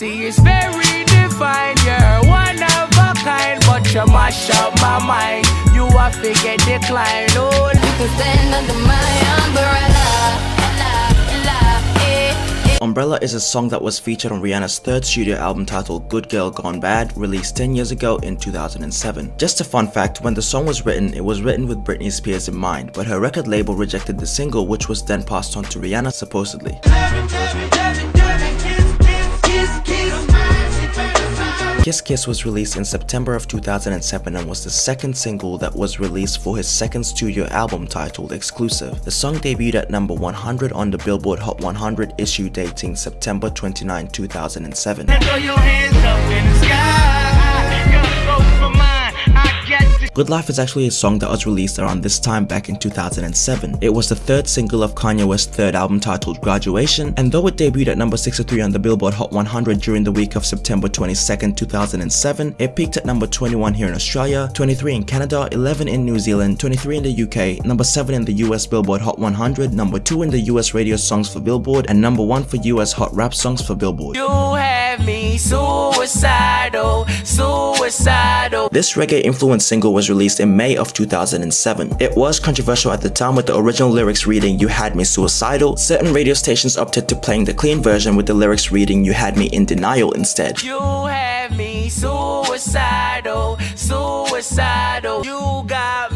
very divine. You're one of a kind, but you mash up my mind. You have to get declined. Oh, You can stand under my umbrella. Eh, eh. Umbrella is a song that was featured on Rihanna's third studio album titled Good Girl Gone Bad, released 10 years ago in 2007. Just a fun fact, when the song was written, it was written with Britney Spears in mind, but her record label rejected the single which was then passed on to Rihanna supposedly. Kiss Kiss was released in September of 2007 and was the second single that was released for his second studio album titled Exclusive. The song debuted at number 100 on the Billboard Hot 100 issue dating September 29, 2007. Good Life is actually a song that was released around this time back in 2007. It was the third single of Kanye West's third album titled Graduation, and though it debuted at number 63 on the Billboard Hot 100 during the week of September 22, 2007, it peaked at number 21 here in Australia, 23 in Canada, 11 in New Zealand, 23 in the UK, number 7 in the US Billboard Hot 100, number 2 in the US Radio Songs for Billboard, and number 1 for US Hot Rap Songs for Billboard. You have me suicidal, suicidal. This reggae influenced single was released in May of 2007. It was controversial at the time with the original lyrics reading You Had Me Suicidal. Certain radio stations opted to playing the clean version with the lyrics reading You Had Me in Denial instead. You have me suicidal, suicidal. You got